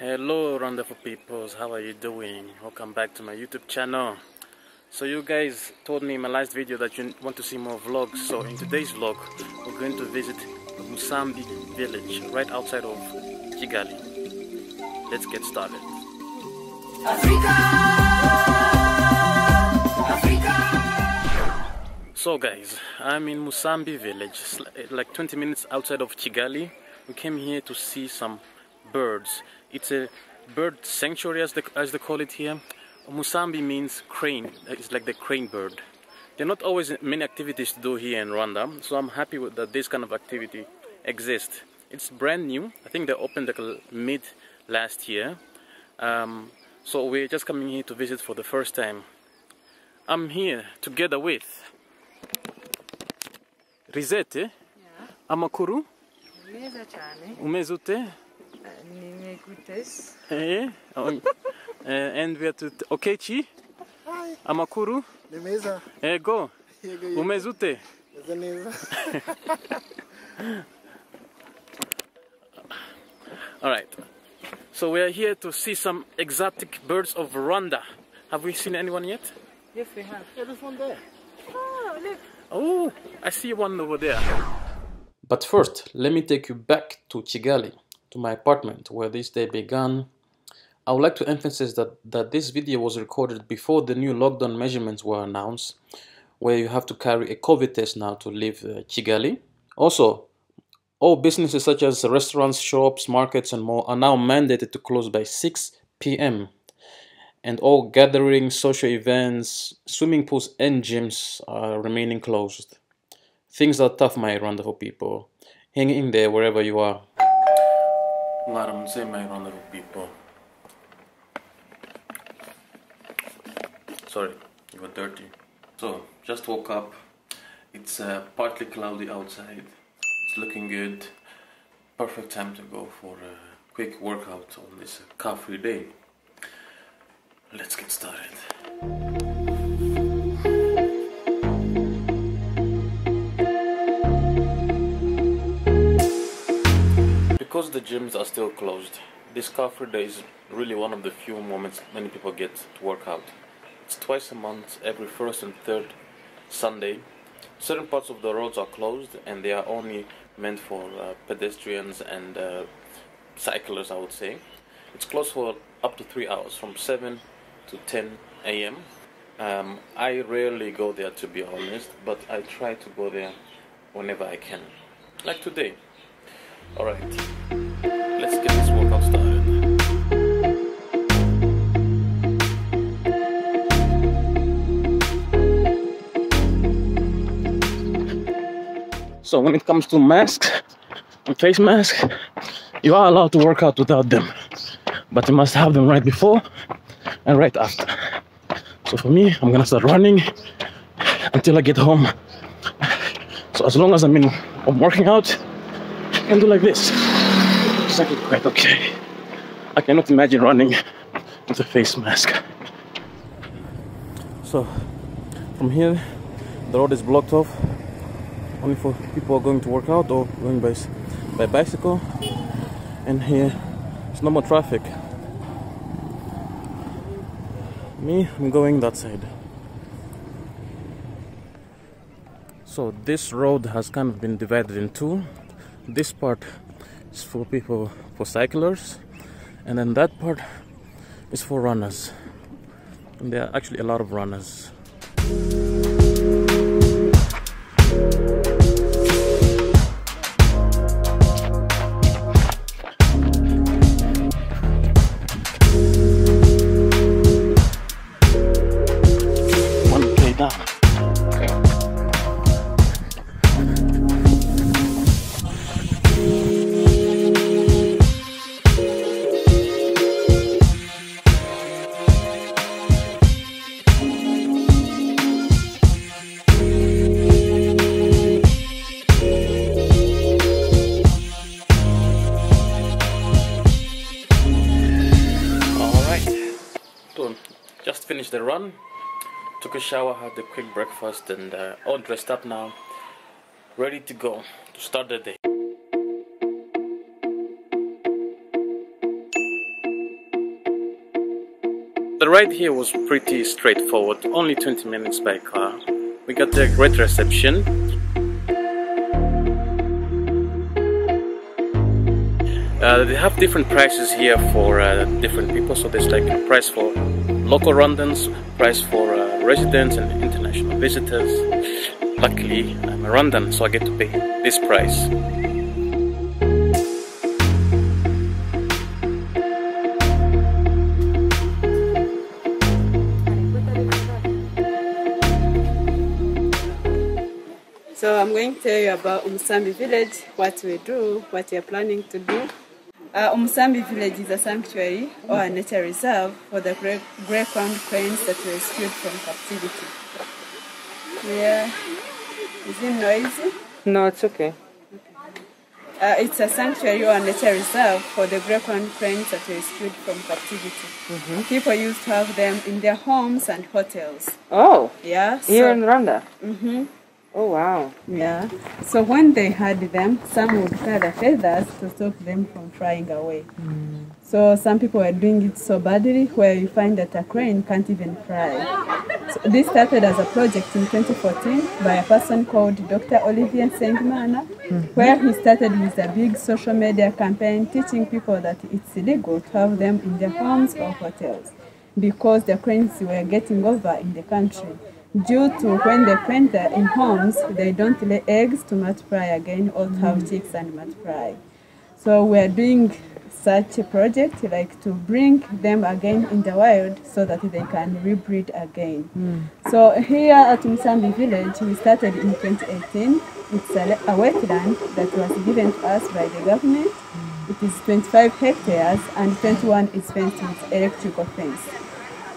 Hello wonderful peoples, how are you doing? Welcome back to my YouTube channel. So you guys told me in my last video that you want to see more vlogs. So in today's vlog, we're going to visit Musambi village right outside of Kigali. Let's get started. Africa, Africa. So guys, I'm in Musambi village, it's like 20 minutes outside of Kigali. We came here to see some birds. It's a bird sanctuary as they, as they call it here. Musambi means crane, it's like the crane bird. There are not always many activities to do here in Rwanda, so I'm happy with that this kind of activity exists. It's brand new. I think they opened like mid last year. Um, so we're just coming here to visit for the first time. I'm here together with Rizete, amakuru, neza cyane umeze ute? Ni gutes and we are to Okechi, Hi, amakuru, ni meza. Ego, yego yego umeze ute? meze neza All right. So we are here to see some exotic birds of Rwanda. Have we seen anyone yet? yes we have. Yeah, this one there. Oh look. Oh, I see one over there. But first, let me take you back to Kigali, to my apartment where this day began. I would like to emphasize that, that this video was recorded before the new lockdown measurements were announced, where you have to carry a COVID test now to leave uh. Also, all businesses such as restaurants, shops, markets, and more are now mandated to close by 6 p.m and all gatherings, social events, swimming pools, and gyms are remaining closed. Things are tough, my wonderful people. Hang in there wherever you are. Say my wonderful people. Sorry, you were dirty. So, just woke up. It's uh, partly cloudy outside. It's looking good. Perfect time to go for a quick workout on this car-free day. Let's get started. Because the gyms are still closed, this car free day is really one of the few moments many people get to work out. It's twice a month, every first and third Sunday. Certain parts of the roads are closed and they are only meant for uh, pedestrians and uh, cyclists, I would say. It's closed for up to three hours, from 7 to 10 a.m. Um, I rarely go there to be honest, but I try to go there whenever I can. Like today. Alright, let's get this workout started. So when it comes to masks and face masks, you are allowed to work out without them, but you must have them right before and right after. So for me, I'm gonna start running until I get home. So as long as I'm in, I'm working out, can do like this. Actually quite okay. I cannot imagine running with a face mask. So from here, the road is blocked off only for people going to work out or going by, by bicycle. And here, it's no more traffic. Me, I'm going that side. So this road has kind of been divided in two. This part is for people, for cyclers, and then that part is for runners. And there are actually a lot of runners. Run. Took a shower, had a quick breakfast, and uh, all dressed up now. Ready to go to start the day. The ride here was pretty straightforward, only 20 minutes by car. We got a great reception. Uh, they have different prices here for uh, different people, so there's like a price for local Rwandans, price for uh, residents and international visitors. Luckily, I'm a Rwandan, so I get to pay this price. So I'm going to tell you about Umusambi village, what we do, what we are planning to do. Uh, Umusambi village is a sanctuary or a nature reserve for the grey, grey crowned cranes that were rescued from captivity. Yeah, is it noisy? No, it's okay. Uh, it's a sanctuary or a nature reserve for the grey crowned cranes that were rescued from captivity. People used to have them in their homes and hotels. Oh, Yeah, here so- in Rwanda. Mhm. Oh wow. Yeah. So when they had them, some would cut the feathers to stop them from flying away. Hmm. So some people were doing it so badly where you find that a crane can't even fly. So this started as a project in 2014 by a person called Dr. Olivier Nsengimana, hmm. where he started with a big social media campaign teaching people that it's illegal to have them in their homes or hotels because the cranes were getting over in the country. Due to when they plant them in homes, they don't lay eggs to multiply again or to have chicks and multiply. So we are doing such a project like to bring them again in the wild so that they can rebreed again. Mm. So here at Musambi village, we started in 2018. It's a, a wetland that was given to us by the government. Mm. It is 25 hectares and 21 is fenced with electrical fence.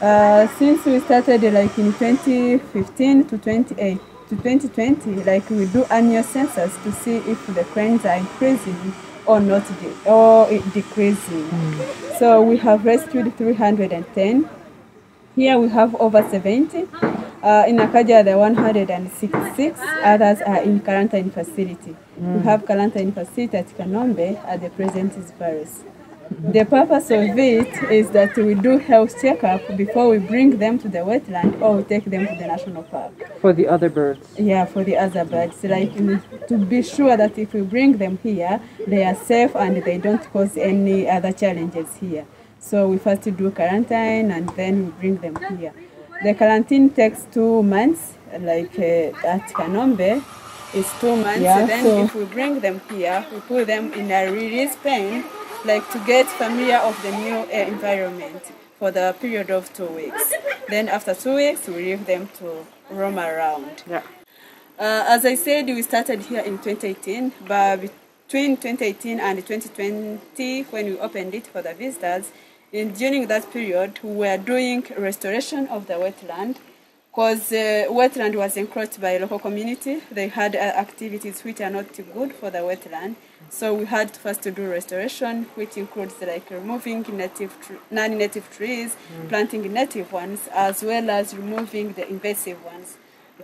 Uh, since we started like in 2015 to 28 to 2020, like we do annual census to see if the cranes are increasing or not, de- or decreasing. So we have rescued 310. Here we have over 70. Uh, in Akagera, there are 166. Others are in quarantine facility. We have quarantine facility at Kanombe at the present is Paris. The purpose of it is that we do health checkup before we bring them to the wetland or we take them to the national park. For the other birds. Yeah, for the other birds, like to be sure that if we bring them here, they are safe and they don't cause any other challenges here. So we first do quarantine and then we bring them here. The quarantine takes two months, like uh, at Kanombe, it's two months. Yeah, then so- if we bring them here, we put them in a release pen, like to get familiar of the new environment for the period of two weeks. Then after two weeks, we leave them to roam around. Yeah. Uh, as I said, we started here in 2018, but between 2018 and 2020, when we opened it for the visitors, in, during that period, we were doing restoration of the wetland because uh, wetland was encroached by local community. They had uh, activities which are not good for the wetland. So we had first to do restoration, which includes like removing native, non-native trees, planting native ones, as well as removing the invasive ones.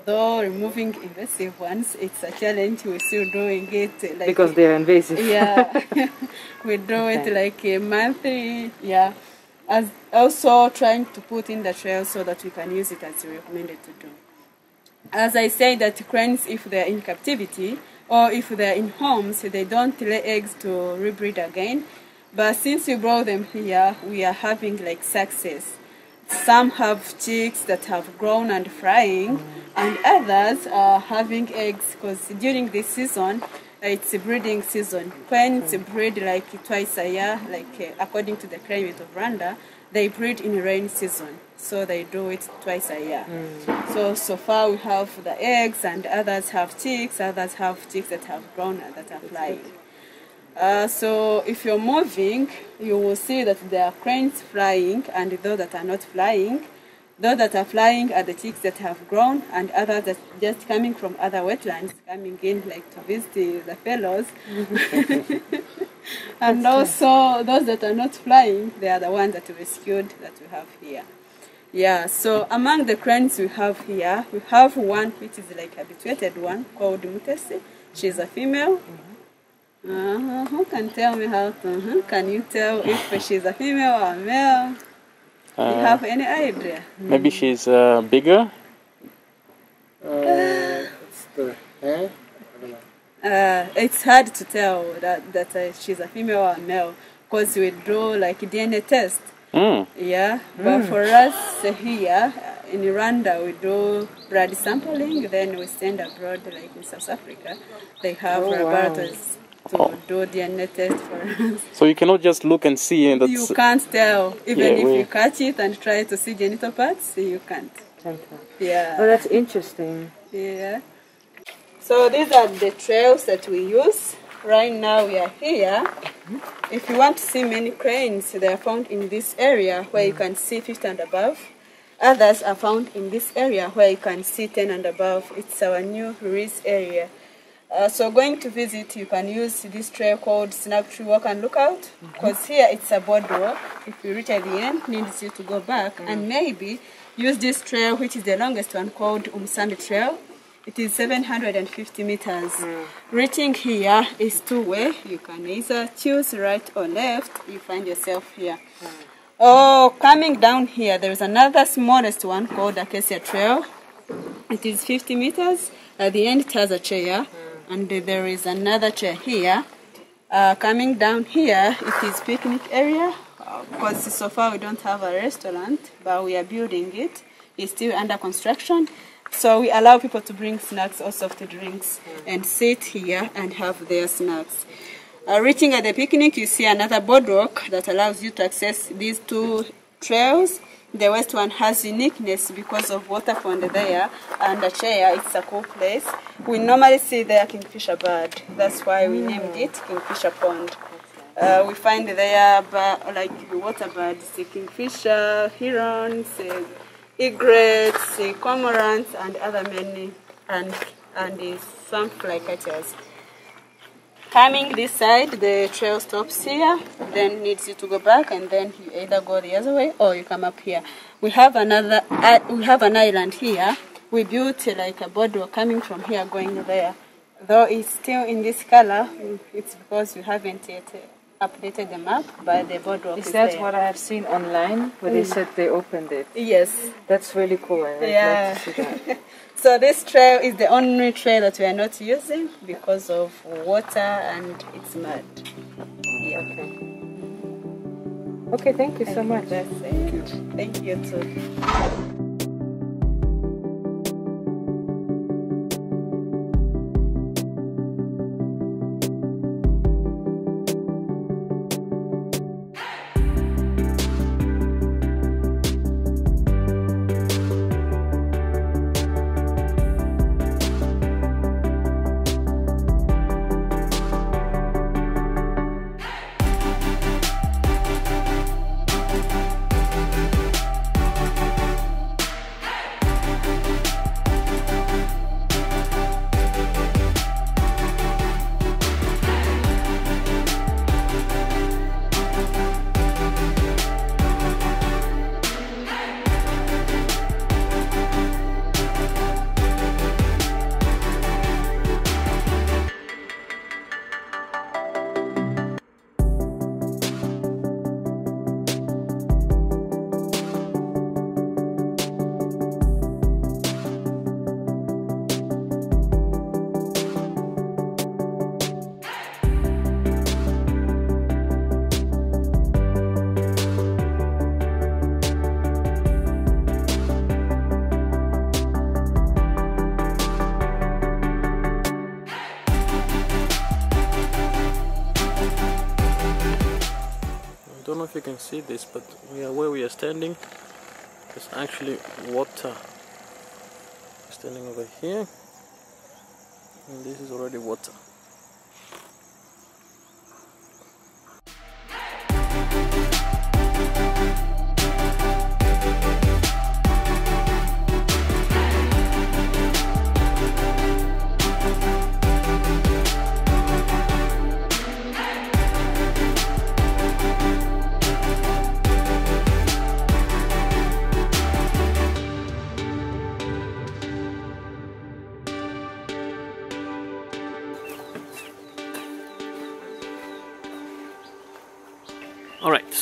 Though removing invasive ones, it's a challenge. We're still doing it uh, like Because they're invasive. yeah we do it like a monthly yeah as also trying to put in the trail so that we can use it as recommended to do. As i say that cranes if they're in captivity or if they're in homes they don't lay eggs to rebreed again. But since we brought them here we are having like success. Some have chicks that have grown and frying, and others are having eggs because during this season, it's a breeding season. Queens breed like twice a year, like uh, according to the climate of Rwanda, they breed in rain season, so they do it twice a year. So so far we have the eggs, and others have chicks. Others have chicks that have grown and that are flying. Uh, so if you're moving, you will see that there are cranes flying and those that are not flying. Those that are flying are the chicks that have grown and others that just coming from other wetlands, coming in like to visit the, fellows. and also those that are not flying, they are the ones that we rescued that we have here. Yeah, so among the cranes we have here, we have one which is like habituated one called Mutesi. She's a female. Uh-huh. Who can tell me how to? uh Can you tell if she's a female or a male? Do you have any idea? Maybe she's uh, bigger. Uh, it's the hair. I don't know. Uh, it's hard to tell that, that uh, she's a female or a male because we do like DNA test. Mm. Yeah, but for us uh, here uh, in Rwanda, we do blood sampling, then we send abroad, like in South Africa. They have Oh, wow. Laboratories to oh. do DNA test for us. So you cannot just look and see, and You can't tell, even Yeah, if we- you catch it and try to see genital parts, you can't. Can't. Yeah. Oh, that's interesting. Yeah. So these are the trails that we use. Right now we are here. If you want to see many cranes, they are found in this area where you can see 50 and above. Others are found in this area where you can see 10 and above. It's our new release area. Uh, so going to visit, you can use this trail called Snag Tree Walk and Lookout mhm. because here it's a boardwalk. If you reach at the end, needs you to go back mm. and maybe use this trail, which is the longest one called Umsambi Trail. It is 750 meters. Mm. Reaching here is two way. You can either choose right or left. You find yourself here. Mm. Oh, coming down here, there is another smallest one called Acacia Trail. It is 50 meters. At the end, it has a chair, and there is another chair here. Uh, coming down here, it is picnic area. Because so far we don't have a restaurant, but we are building it. It's still under construction, so we allow people to bring snacks or soft drinks and sit here and have their snacks. Uh, reaching at the picnic, you see another boardwalk that allows you to access these two trails. The west one has uniqueness because of water pond there and a chair. It's a cool place. We normally see there Kingfisher bird. That's why we named it Kingfisher Pond. Uh, we find there ba- like water birds, kingfisher, herons, egrets, cormorants, and other many, and and some flycatchers. Coming this side, the trail stops here, then needs you to go back, and then you either go the other way or you come up here. We have another, uh, we have an island here. We built uh, like a boardwalk coming from here going there. Though it's still in this color, it's because we haven't yet uh, updated the map, but the boardwalk is, Is that there. what I have seen online where they mm. said they opened it? Yes. That's really cool. and I'd Yeah. like to see that. So this trail is the only trail that we are not using because of water and it's mud. Yeah. Okay. Okay, thank you so much. That's it. Thank you too. You can see this, but we are where we are standing. There's actually water. Standing over here, and this is already water.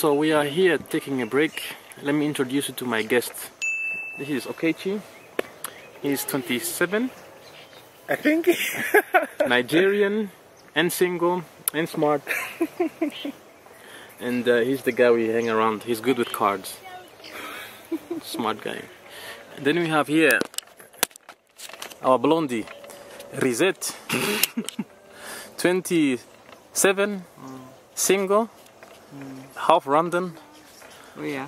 So we are here taking a break let me introduce you to my guest. This is Okechi. He's 27. I think. Nigerian and single and smart. and uh, he's the guy we hang around. He's good with cards. Smart guy. And then we have here our blondie, Risette. 27, single, half London. Oh yeah.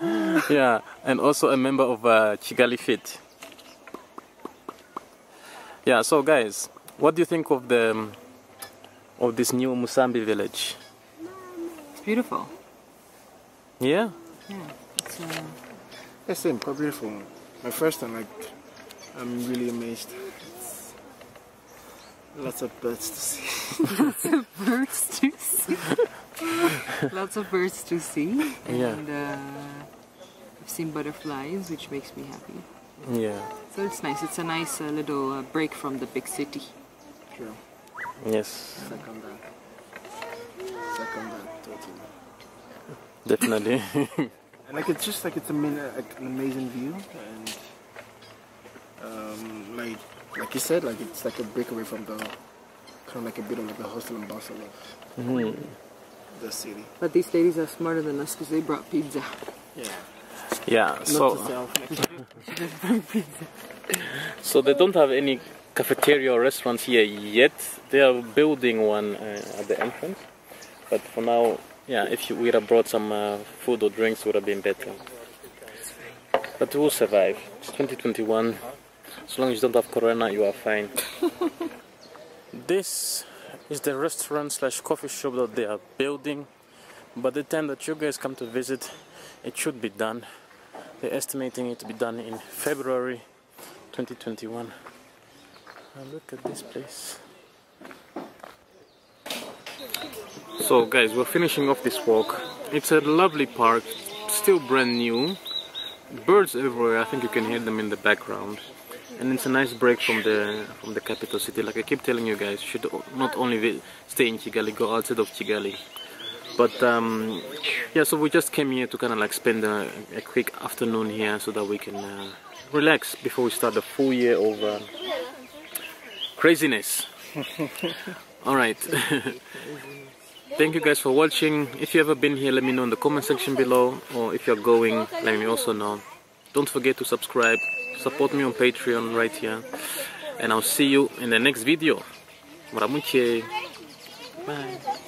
yeah, and also a member of uh, Kigali Fit. Yeah, so guys, what do you think of the um, of this new Musambi village? It's beautiful. Yeah. Yeah. It's uh, Yeah, same. Beautiful. My first time, like, I'm really amazed. It's lots of birds to see. Lots of birds to see. Lots of birds to see. Yeah. And uh, I've seen butterflies, which makes me happy. Yeah. So it's nice. It's a nice uh, little uh, break from the big city. True. Yes, Second that. Second that, totally. definitely. And like it's just like it's a min- like an amazing view and um, like like you said like it's like a breakaway from the kind of like a bit of like the hustle and bustle of Mhm. the city. But these ladies are smarter than us because they brought pizza. Yeah. Yeah. Not So. to self. So they don't have any cafeteria or restaurants here yet. They are building one uh, at the entrance. But for now, yeah, if you would have brought some uh, food or drinks, would have been better. But we'll survive. It's 2021. As long as you don't have corona, you are fine. this is the restaurant slash coffee shop that they are building. By the time that you guys come to visit, it should be done. They're estimating it to be done in February 2021. Now look at this place. So guys, we're finishing off this walk. It's a lovely park, still brand new. Birds everywhere. I think you can hear them in the background. And it's a nice break from the from the capital city. Like I keep telling you guys, you should not only stay in Kigali, go outside of Kigali. But um, yeah, so we just came here to kind of like spend a, a quick afternoon here so that we can uh, relax before we start the full year of uh, craziness. All right. Thank you guys for watching. If you ever been here, let me know in the comment section below. Or if you're going, let me also know. Don't forget to subscribe. Support me on Patreon right here. And I'll see you in the next video. Bye.